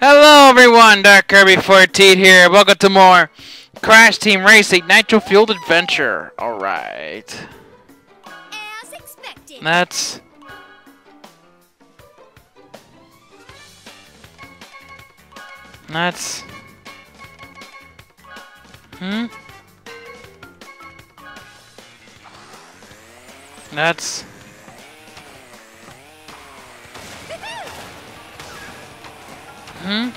Hello everyone, Dark Kirby 14 here. Welcome to more Crash Team Racing Nitro Fueled Adventure. Alright. That's... That's... Hmm? That's... Hmm?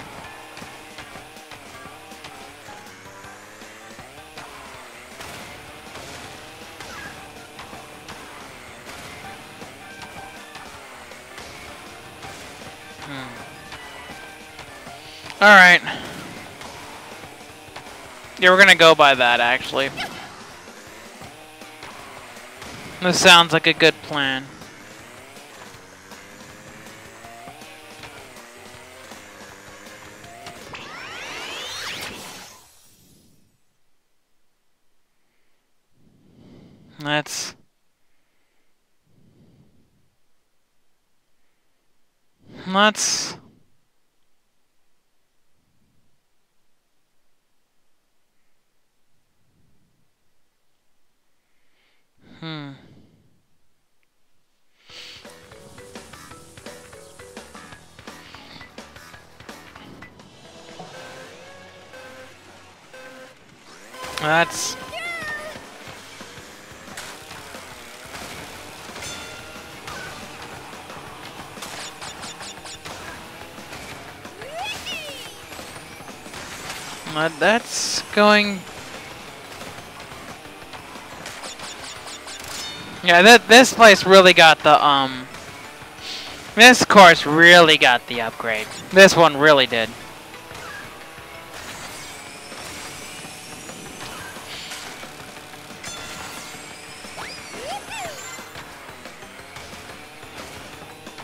Alright. Yeah, we're gonna go by that, actually. This sounds like a good plan. That's... Hmm. That's... Uh, that's going... Yeah, that this place really got the, um... This course really got the upgrade. This one really did.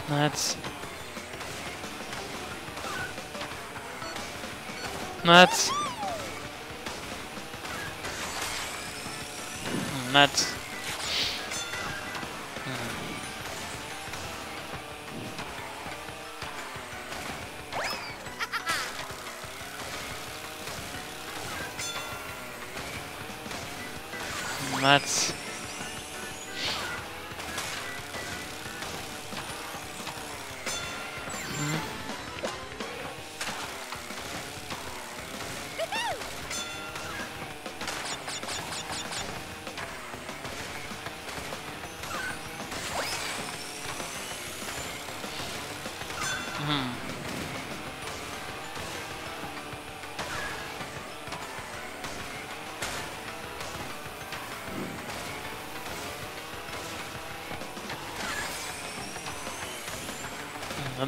That's... That's... That's... Hmm. That's...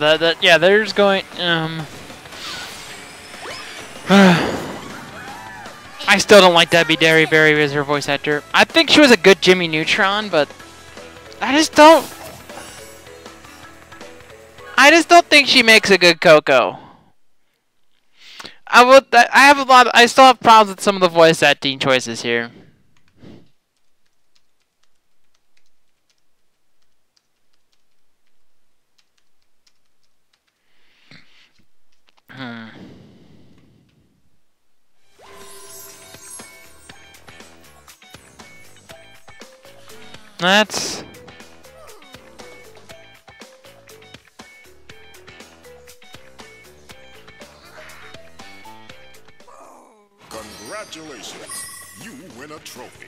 That, that, yeah, there's going, um... I still don't like Debi Derryberry as her voice actor. I think she was a good Jimmy Neutron, but I just don't... I just don't think she makes a good Coco. I would. I have a lot. Of, I still have problems with some of the voice acting choices here. Hmm. That's. Congratulations, you win a trophy.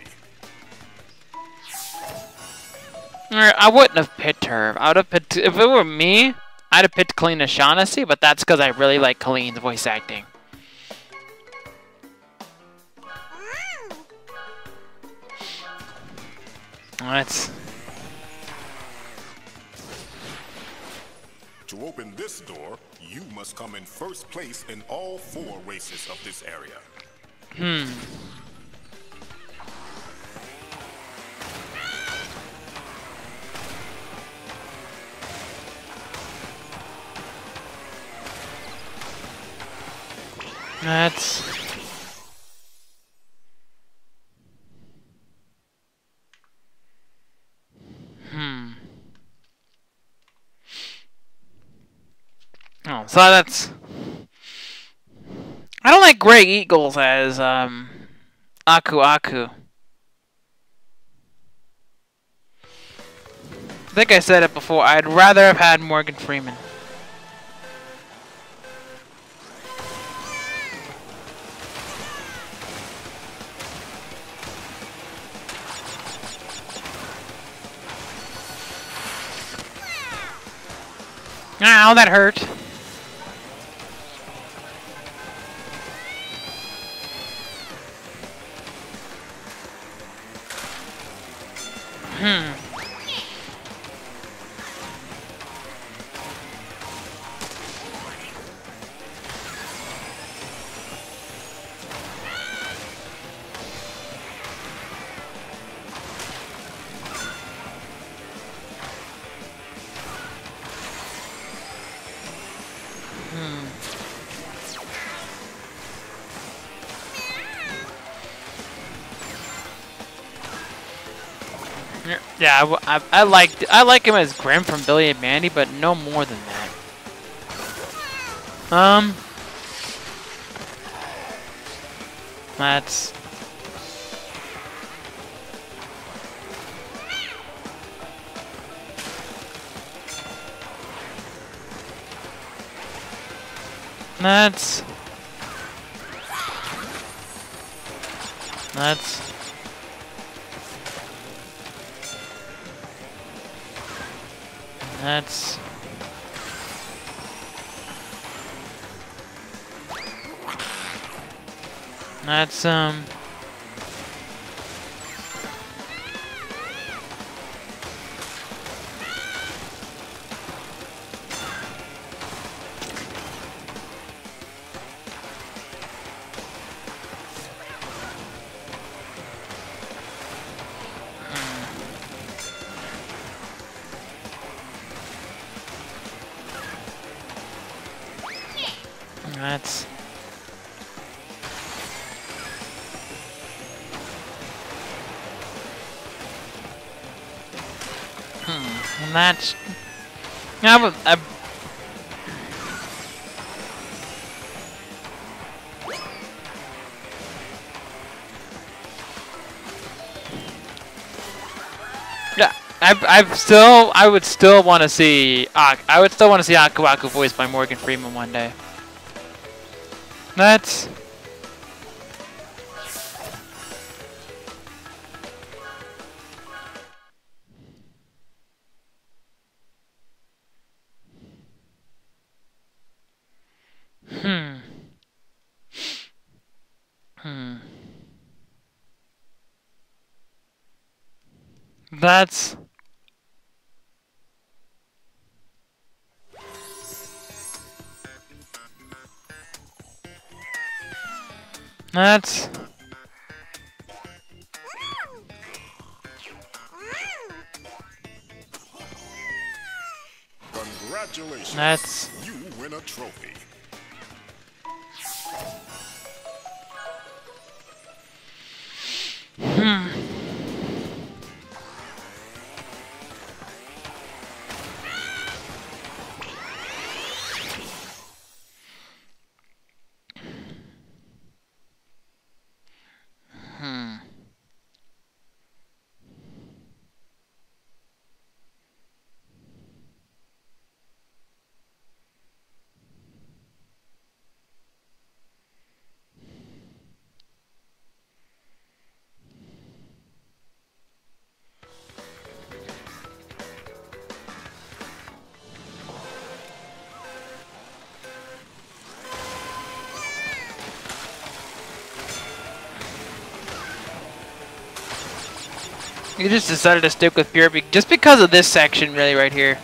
I wouldn't have picked her. I would have picked if it were me. I'd have picked Colleen O'Shaughnessy, but that's because I really like Colleen's voice acting. That's To open this door, you must come in first place in all four races of this area. hmm. That's hmm. Oh, so that's I don't like Greg Eagles as um Aku Aku. I think I said it before. I'd rather have had Morgan Freeman. Ow, that hurt. Hmm. Yeah, I, I, I like I like him as Grim from Billy and Mandy, but no more than that. Um, that's that's that's. That's... That's, um... That's... Hmm, and that's... Yeah, but I... Yeah, I've, I've still, I would still want to see, Ak I would still want to see Aku Aku voiced by Morgan Freeman one day. That's... Hmm. Hmm. That's... That's... Congratulations. That's... You win a trophy. You just decided to stick with pure be just because of this section, really, right here.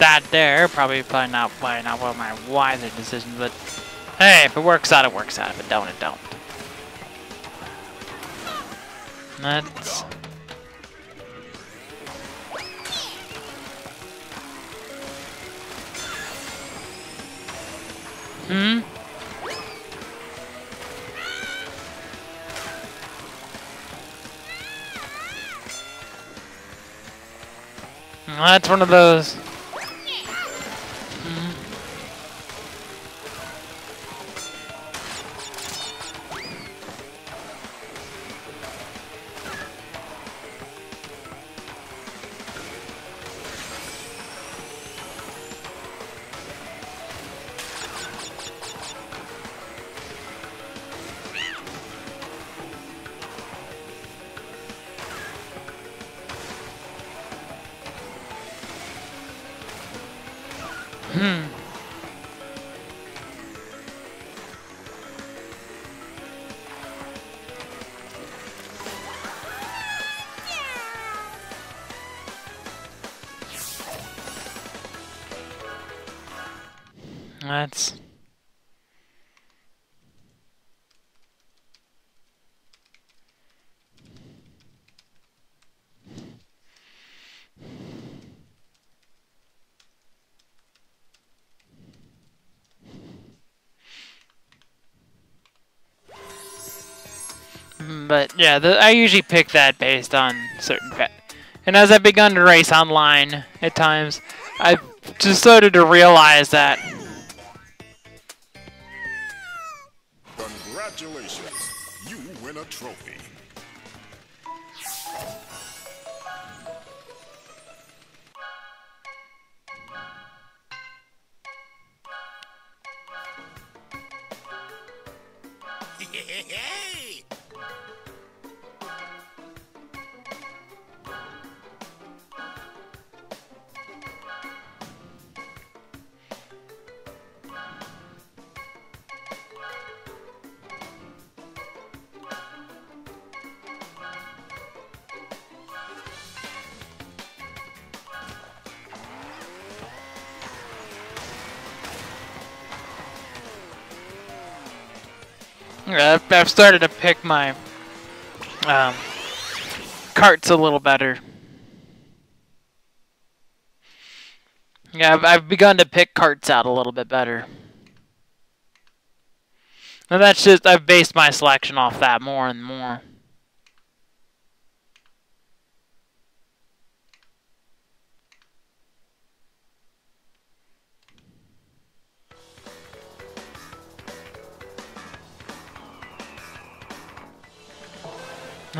That there. Probably, probably not, probably not one of my wiser decisions, but hey, if it works out, it works out. If it don't, it don't. That's. Hmm. That's one of those. Hmm. Mm-hmm. But yeah, the, I usually pick that based on certain fa- And as I've begun to race online at times, I've just started to realize that I've, I've started to pick my um, carts a little better. Yeah, I've, I've begun to pick carts out a little bit better. And that's just, I've based my selection off that more and more.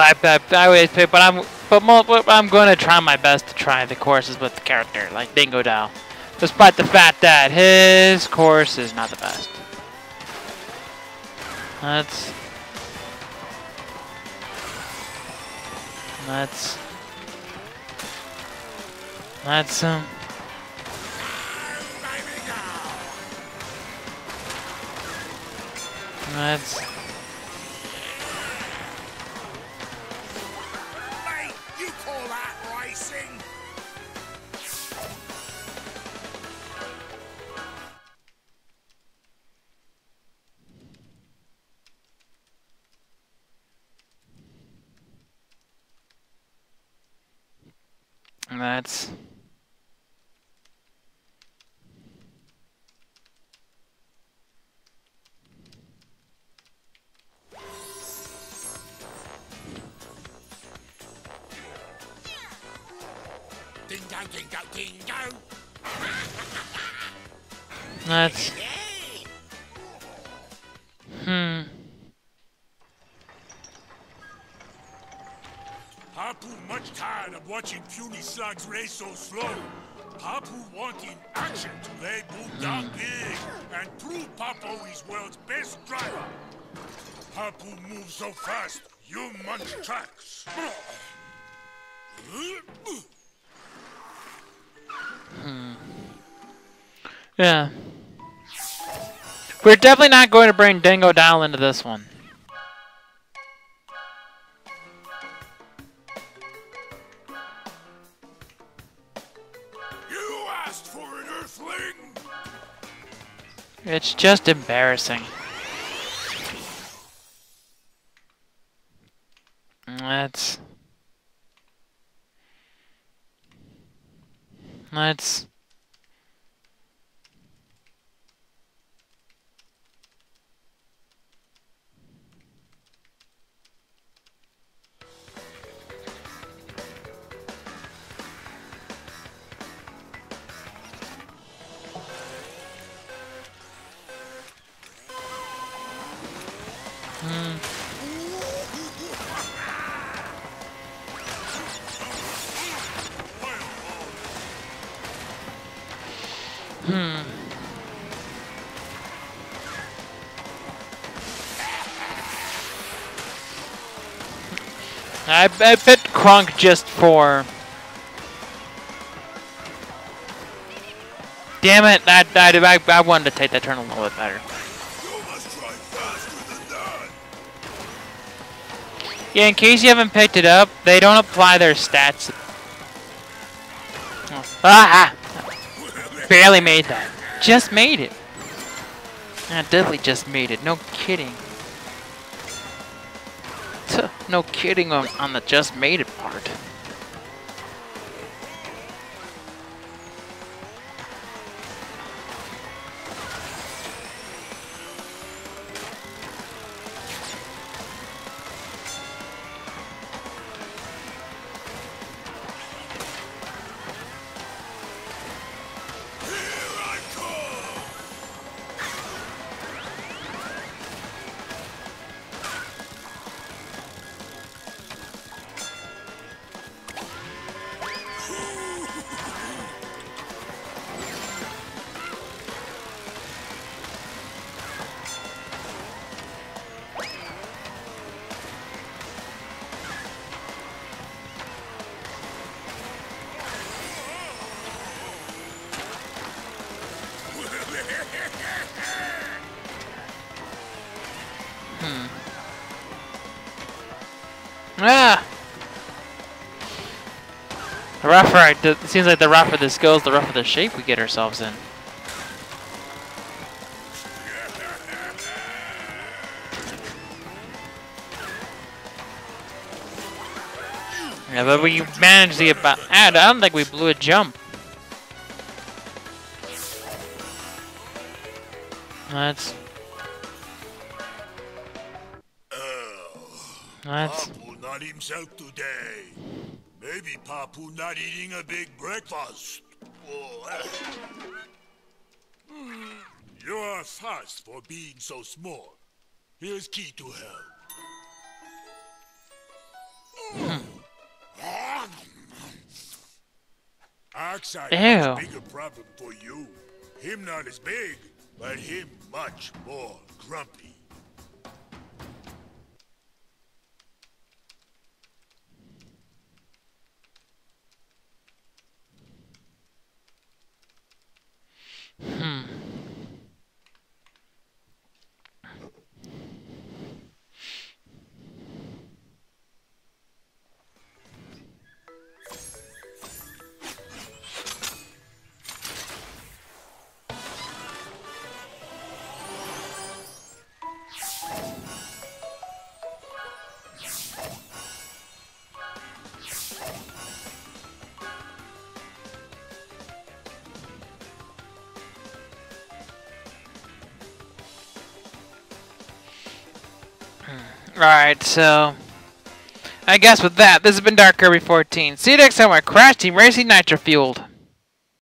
I, I, I always pick, but I'm but more, I'm going to try my best to try the courses with the character, like Dingodile. Despite the fact that his course is not the best. Let's... Let's... Let's, um... Let's... Dingo, dingo, dingo. that's hmm. Papu much tired of watching puny slugs race so slow. Papu wanting action to lay boot down big and prove Papu is world's best driver. Papu moves so fast, you munch tracks. Yeah. We're definitely not going to bring Dingodile into this one. You asked for an earthling! It's just embarrassing. Let's... Let's... I, I bet Krunk just for... Damn it, I, I, I, wanted to take that turn a little bit better. Yeah, in case you haven't picked it up, they don't apply their stats. Oh. Ah! Barely made that. Just made it. I definitely just made it. No kidding. No kidding on, on the just made it part. Ah! The rougher, I- it seems like the rougher this goes, the rougher the shape we get ourselves in. Yeah, but we managed the about. I don't think we blew a jump. That's. That's. Papu not himself today. Maybe Papu not eating a big breakfast. Oh. Hmm, You are fast for being so small. Here's key to help. Oxide Ew. has bigger problem for you. Him not as big, but him much more grumpy. Alright, so... I guess with that, this has been Dark Kirby 14. See you next time on Crash Team Racing Nitro Fueled.